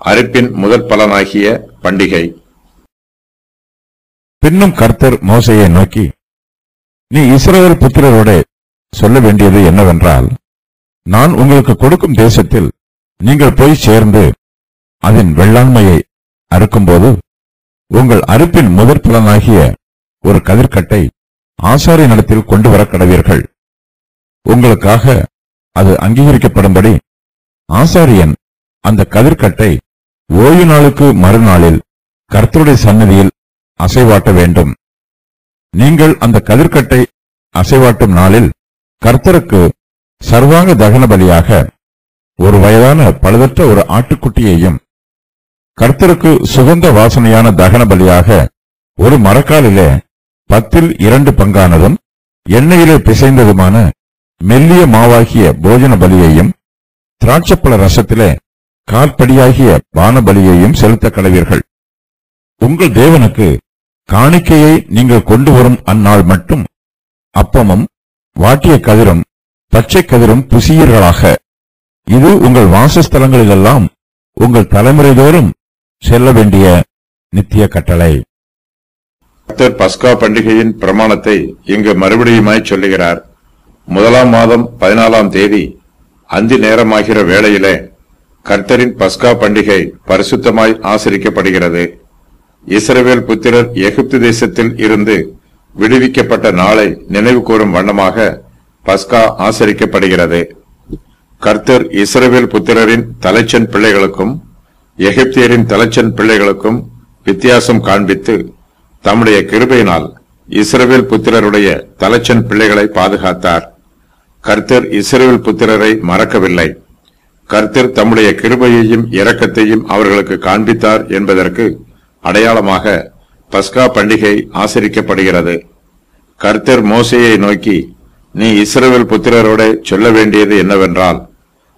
அறுப்பின் முதற் பலனாகிய பண்டிகை. பின்னும் கர்த்தர் மோசையை நோக்கி நீ இஸ்ரேல் புத்திரரோட சொல்ல வேண்டியது என்னவென்றால் நான் உங்களுக்கு கொடுக்கும் தேசத்தில் நீங்கள் போய் சேர்ந்து அதன் வெள்ளாண்மையை அறுக்கும்போது உங்கள் அறுப்பின் முதற் பலனாகிய ஒரு கதிர்கட்டை ஆசாரி நடத்தில் கொண்டு வர கடவீர்கள். உங்களுக்காக அது அங்கீகரிக்கப்படும்படி ஆசாரியன் அந்த கதிர்கட்டை ஓய்வு நாளுக்கு மறுநாளில் கர்த்தருடைய சன்னதியில் அசைவாட்ட வேண்டும். நீங்கள் அந்த கதிர்கட்டை அசைவாட்டும் நாளில் கர்த்தருக்கு சர்வாங்க தகன பலியாக ஒரு வயதான பழுதற்ற ஒரு ஆட்டுக்குட்டியையும் கர்த்தருக்கு சுகந்த வாசனையான தகன பலியாக ஒரு மரக்காலிலே பத்தில் இரண்டு பங்கானதும் எண்ணெயிலே பிசைந்ததுமான மெல்லிய மாவாகிய போஜன பலியையும் திராட்சப்பழ ரசத்திலே காற்படியாகிய பானபலியையும் செலுத்த கடவீர்கள். உங்கள் தேவனுக்கு காணிக்கையை நீங்கள் கொண்டு வரும் அந்நாள் மட்டும் அப்பமும் வாட்டிய கதிரும் பச்சை கதிரும் புசியீர்களாக. இது உங்கள் வாசஸ்தலங்களிலெல்லாம் உங்கள் தலைமுறைதோறும் செல்ல வேண்டிய நித்திய கட்டளை. பஸ்கா பண்டிகையின் பிரமாணத்தை இங்கு மறுபடியுமாய் சொல்லுகிறார். முதலாம் மாதம் பதினாலாம் தேதி அந்தி நேரமாகிற வேளையிலே கர்த்தரின் பஸ்கா பண்டிகை பரிசுத்தமாய் ஆசரிக்கப்படுகிறது. இஸ்ரவேல் புத்திரர் எகிப்து தேசத்தில் இருந்து விடுவிக்கப்பட்ட நாளை நினைவு கூறும் வண்ணமாக பஸ்கா ஆசரிக்கப்படுகிறது. கர்த்தர் இஸ்ரவேல் புத்திரரின் தலைச்சன் பிள்ளைகளுக்கும் எகிப்தியரின் தலைச்சன் பிள்ளைகளுக்கும் வித்தியாசம் காண்பித்து தம்முடைய கிருபையினால் இஸ்ரவேல் புத்திரருடைய தலைச்சன் பிள்ளைகளை பாதுகாத்தார். கர்த்தர் இஸ்ரவேல் புத்திரரை மறக்கவில்லை. கர்த்தர் தம்முடைய கிருபையையும் இரக்கத்தையும் அவர்களுக்கு காண்பித்தார் என்பதற்கு அடையாளமாக பஸ்கா பண்டிகை ஆசரிக்கப்படுகிறது. கர்த்தர் மோசையை நோக்கி நீ இஸ்ரவேல் புத்திரரோட சொல்ல வேண்டியது என்னவென்றால்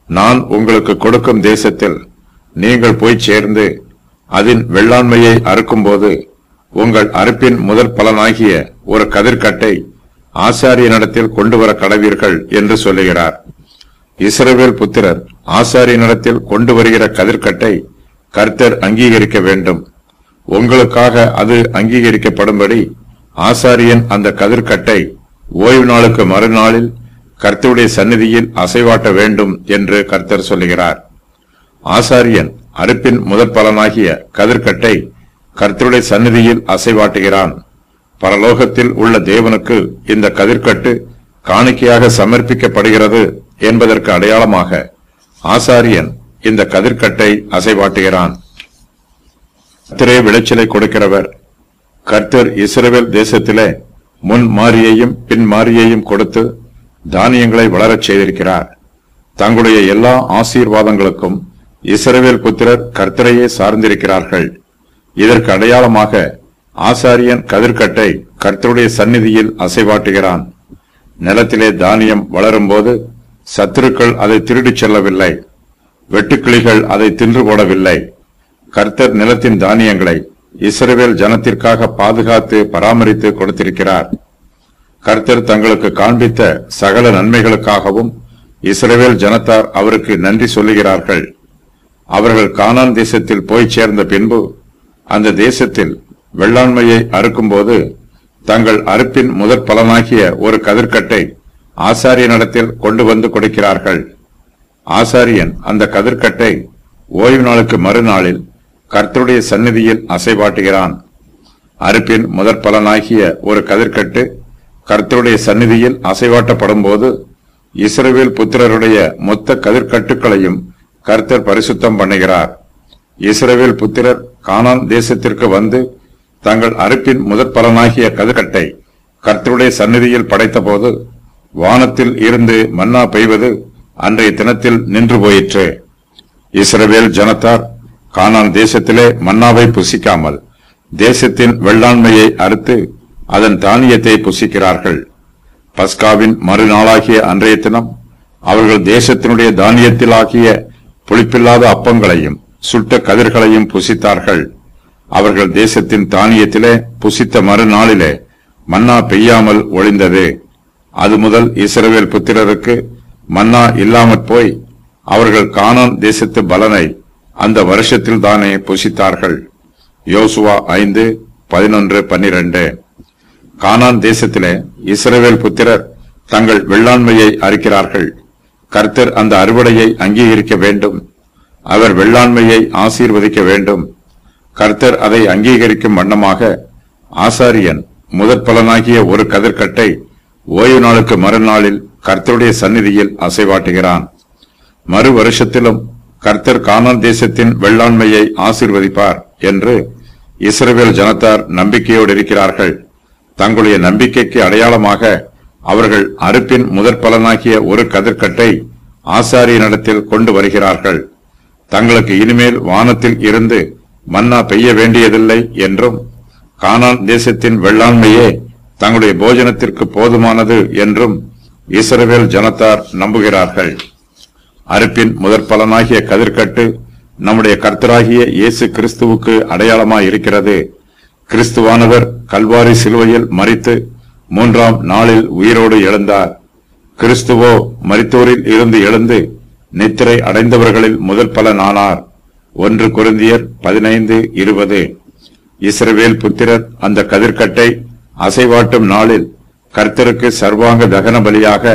நான் உங்களுக்கு கொடுக்கும் தேசத்தில் நீங்கள் போய் சேர்ந்து அதன் வெள்ளாண்மையை அறுக்கும்போது உங்கள் அறுப்பின் முதற் பலனாகிய ஒரு கதிர்கட்டை ஆசாரிய நடத்தில் கொண்டு வர கடவீர்கள் என்று சொல்லுகிறார். இஸ்ரவேல் புத்திரர் ஆசாரியனிடத்தில் கொண்டு வருகிற கதிர்கட்டை கர்த்தர் அங்கீகரிக்க வேண்டும். உங்களுக்காக அது அங்கீகரிக்கப்படும்படி ஆசாரியன் அந்த கதிர்க்கட்டை ஓய்வு நாளுக்கு மறுநாளில் கர்த்தருடைய சந்நிதியில் அசைவாட்ட வேண்டும் என்று கர்த்தர் சொல்லுகிறார். ஆசாரியன் அறுப்பின் முதற் பலனாகிய கதிர்கட்டை கர்த்தருடைய சந்நிதியில் அசைவாட்டுகிறான். பரலோகத்தில் உள்ள தேவனுக்கு இந்த கதிர்க்கட்டு காணிக்கையாக சமர்ப்பிக்கப்படுகிறது என்பதற்கு அடையாளமாக ஆசாரியன் இந்த கதிர்கட்டை அசைவாட்டுகிறான். கர்த்தரே விளைச்சலை கொடுக்கிறவர் கர்த்தர் இஸ்ரேல் தேசத்திலே முன் மாறியையும் பின் மாறியையும் கொடுத்து தானியங்களை வளரச் செய்திருக்கிறார். தங்களுடைய எல்லா ஆசீர்வாதங்களுக்கும் இஸ்ரவேல் புத்திரர் கர்த்தரையே சார்ந்திருக்கிறார்கள். இதற்கு அடையாளமாக ஆசாரியன் கதிர்கட்டை கர்த்தருடைய சந்நிதியில் அசைவாட்டுகிறான். நிலத்திலே தானியம் வளரும்போது சத்துருக்கள் அதை திருடிச் செல்லவில்லை. வெட்டுக்கிளிகள் அதை தின்று போடவில்லை. கர்த்தர் நிலத்தின் தானியங்களை இஸ்ரவேல் ஜனத்திற்காக பாதுகாத்து பராமரித்து கொடுத்திருக்கிறார். கர்த்தர் தங்களுக்கு காண்பித்த சகல நன்மைகளுக்காகவும் இஸ்ரவேல் ஜனத்தார் அவருக்கு நன்றி சொல்லுகிறார்கள். அவர்கள் கானான் தேசத்தில் போய் சேர்ந்த பின்பு அந்த தேசத்தில் வெள்ளாண்மையை அறுக்கும்போது தங்கள் அறுப்பின் முதற் பலனாகிய ஒரு கதிர்கட்டை ஆசாரியனிடத்தில் கொண்டு வந்து கொடுக்கிறார்கள். ஆசாரியன் அந்த கதிர்க்கட்டை ஓய்வு நாளுக்கு மறுநாளில் கர்த்தருடைய சந்நிதியில் அசைவாட்டுகிறான். அறுப்பின் முதற் பலனாகிய ஒரு கதிர்கட்டு கர்த்தருடைய சந்நிதியில் அசைவாட்டப்படும் போது இஸ்ரவேல் புத்திரருடைய மொத்த கதிர்க்கட்டுகளையும் கர்த்தர் பரிசுத்தம் பண்ணுகிறார். இஸ்ரவேல் புத்திரர் கானான் தேசத்திற்கு வந்து தங்கள் அறுப்பின் முதற் பலனாகிய கர்த்தருடைய சந்நிதியில் படைத்தபோது வானத்தில் இருந்து மன்னா பெய்வது அன்றைய தினத்தில் நின்று போயிற்று. இஸ்ரவேல் ஜனத்தார் கானான் தேசத்திலே மன்னாவை புசிக்காமல் தேசத்தின் வெள்ளாண்மையை அறுத்து அதன் தானியத்தை புசிக்கிறார்கள். பஸ்காவின் மறுநாளாகிய அன்றைய தினம் அவர்கள் தேசத்தினுடைய தானியத்திலாகிய புளிப்பில்லாத அப்பங்களையும் சுட்ட கதிர்களையும் புசித்தார்கள். அவர்கள் தேசத்தின் தானியத்திலே புசித்த மறுநாளிலே மன்னா பெய்யாமல் ஒளிந்தது. அது முதல் இஸ்ரவேல் புத்திரருக்கு மன்னா இல்லாமற் போய் அவர்கள் கானான் தேசத்து பலனை அந்த வருஷத்தில் தானே புசித்தார்கள் யோசுவா ஐந்து பதினொன்று பன்னிரண்டு. கானான் தேசத்திலே இஸ்ரவேல் புத்திரர் தங்கள் வெள்ளாண்மையை அறிக்கிறார்கள். கர்த்தர் அந்த அறுவடையை அங்கீகரிக்க வேண்டும். அவர் வெள்ளாண்மையை ஆசீர்வதிக்க வேண்டும். கர்த்தர் அதை அங்கீகரிக்கும் வண்ணமாக ஆசாரியன் முதற் பலனாகிய ஒரு கதிர்கட்டை ஓய்வு நாளுக்கு மறுநாளில் கர்த்தருடைய சந்நிதியில் அசைவாட்டுகிறான். மறு வருஷத்திலும் கர்த்தர் கானான் தேசத்தின் வெள்ளாண்மையை ஆசீர்வதிப்பார் என்று இஸ்ரேல் ஜனத்தார் நம்பிக்கையோடு இருக்கிறார்கள். தங்களுடைய நம்பிக்கைக்கு அடையாளமாக அவர்கள் அறுப்பின் முதற் பலனாகிய ஒரு கதிர்கட்டை ஆசாரியனிடத்தில் கொண்டு வருகிறார்கள். தங்களுக்கு இனிமேல் வானத்தில் இருந்து மன்னா பெய்ய வேண்டியதில்லை என்றும் கானான் தேசத்தின் வெள்ளாண்மையே தங்களுடைய போஜனத்திற்கு போதுமானது என்றும் இஸ்ரவேல் ஜனத்தார் நம்புகிறார்கள். அறுப்பின் முதற் பலனாகிய கதிர்கட்டு நம்முடைய கர்த்தராகிய இயேசு கிறிஸ்துவுக்கு அடையாளமாய் இருக்கிறது கிறிஸ்துவானவர் கல்வாரி சிலுவையில் மறித்து மூன்றாம் நாளில் உயிரோடு எழுந்தார். கிறிஸ்துவோ மரித்தோரில் இருந்து எழுந்து நித்திரை அடைந்தவர்களில் முதல் பலனானார். ஒன்று குருந்தியர் பதினைந்து இருபது. இஸ்ரவேல் புத்திரர் அந்த கதிர்க்கட்டை அசைவாட்டும் நாளில் கர்த்தருக்கு சர்வாங்க தகன பலியாக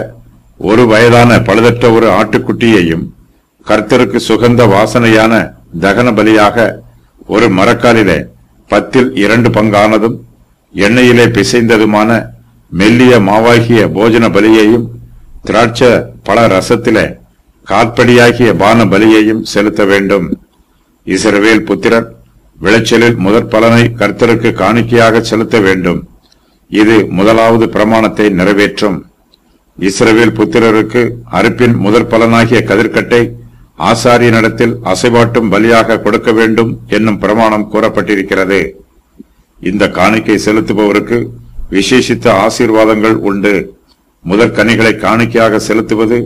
ஒரு வயதான பழுதற்ற ஒரு ஆட்டுக்குட்டியையும் கர்த்தருக்கு சுகந்த வாசனையான தகன பலியாக ஒரு மரக்காலிலே பத்தில் இரண்டு பங்கானதும் எண்ணெயிலே பிசைந்ததுமான மெல்லிய மாவாகிய போஜன பலியையும் திராட்ச பல ரசத்திலே காற்படியாகிய பான பலியையும் செலுத்த வேண்டும். இசரவேல் புத்திரர் விளைச்சலில் முதற் பலனை கர்த்தருக்கு காணிக்கையாக செலுத்த வேண்டும். இது முதலாவது பிரமாணத்தை நிறைவேற்றும். இஸ்ரவேல் புத்திரருக்கு அறுப்பின் முதற் பலனாகிய கதிர்க்கட்டை ஆசாரியனிடத்தில் அசைவாட்டும் பலியாக கொடுக்க வேண்டும் என்னும் பிரமாணம் கூறப்பட்டிருக்கிறது. இந்த காணிக்கை செலுத்துபவருக்கு விசேஷித்த ஆசீர்வாதங்கள் உண்டு. முதற் கனிகளை காணிக்கையாக செலுத்துவது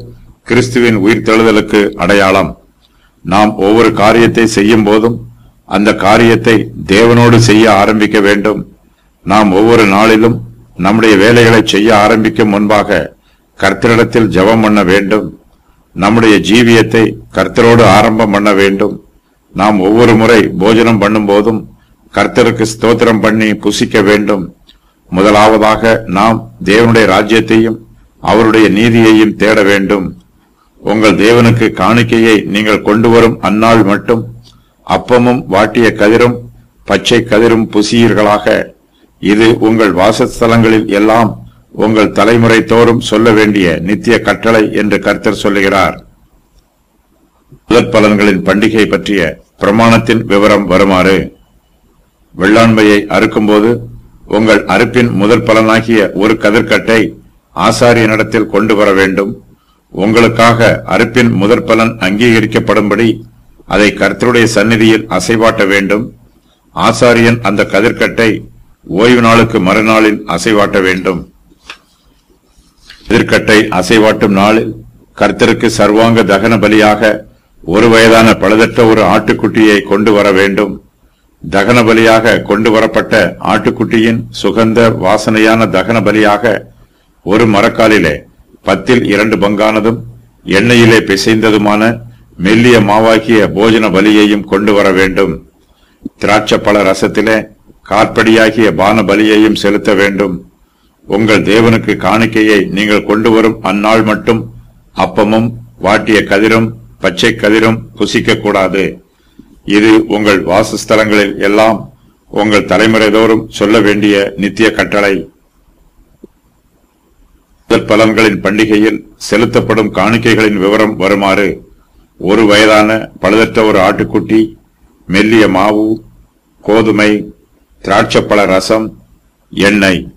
கிறிஸ்துவின் உயிர்த்தெழுதலுக்கு அடையாளம். நாம் ஒவ்வொரு காரியத்தை செய்யும் போதும் அந்த காரியத்தை தேவனோடு செய்ய ஆரம்பிக்க வேண்டும். நாம் ஒவ்வொரு நாளிலும் நம்முடைய வேலைகளை செய்ய ஆரம்பிக்கும் முன்பாக கர்த்தரிடத்தில் ஜெபம் பண்ண வேண்டும். நம்முடைய ஜீவியத்தை கர்த்தரோடு ஆரம்பம் பண்ண வேண்டும். நாம் ஒவ்வொரு முறை போஜனம் பண்ணும் போதும் கர்த்தருக்கு ஸ்தோத்திரம் பண்ணி புசிக்க வேண்டும். முதலாவதாக நாம் தேவனுடைய ராஜ்யத்தையும் அவருடைய நீதியையும் தேட வேண்டும். உங்கள் தேவனுக்கு காணிக்கையை நீங்கள் கொண்டு வரும் அந்நாள் மட்டும் அப்பமும் வாட்டிய கதிரும் பச்சை கதிரும் புசியீர்களாக. இது உங்கள் வாசஸ்தலங்களில் எல்லாம் உங்கள் தலைமுறை தோறும் சொல்ல வேண்டிய நித்திய கட்டளை என்று கர்த்தர் சொல்லுகிறார். முதற்பலன்களின் பண்டிகை பற்றிய பிரமாணத்தின் விவரம் வருமாறு. வெள்ளாண்மையை அறுக்கும்போது உங்கள் அறுப்பின் முதற் பலனாகிய ஒரு கதிர்கட்டை ஆசாரியனிடத்தில் கொண்டு வர வேண்டும். உங்களுக்காக அறுப்பின் முதற் பலன் அங்கீகரிக்கப்படும்படி அதை கர்த்தருடைய சந்நிதியில் அசைவாட்ட வேண்டும். ஆசாரியன் அந்த கதிர்க்கட்டை ஓய்வு நாளுக்கு மறுநாளில் அசைவாட்ட வேண்டும். எதிர்கட்டை அசைவாட்டும் நாளில் கர்த்தருக்கு சர்வாங்க தகன பலியாக ஒரு வயதான பழுதற்ற ஒரு ஆட்டுக்குட்டியை கொண்டு வர வேண்டும். தகன பலியாக கொண்டு வரப்பட்ட ஆட்டுக்குட்டியின் சுகந்த வாசனையான தகன பலியாக ஒரு மரக்காலிலே பத்தில் இரண்டு பங்கானதும் எண்ணெயிலே பிசைந்ததுமான மெல்லிய மாவாகிய போஜன பலியையும் கொண்டு வர வேண்டும். திராட்சை பழ ரசத்திலே காற்படியாகிய பான பலியையும் செலுத்த வேண்டும். உங்கள் தேவனுக்கு காணிக்கையை நீங்கள் கொண்டு வரும் அந்நாள் மட்டும் அப்பமும் வாட்டிய கதிரும் பச்சை கதிரும் புசிக்க கூடாது. இது உங்கள் வாசஸ்தலங்களில் எல்லாம் உங்கள் தலைமுறைதோறும் சொல்ல வேண்டிய நித்திய கட்டளை. முதற் பலன்களின் பண்டிகையில் செலுத்தப்படும் காணிக்கைகளின் விவரம் வருமாறு ஒரு வயதான பழுதற்ற ஒரு ஆட்டுக்குட்டி மெல்லிய மாவு கோதுமை திராட்சப்பழ ரசம் எண்ணெய்.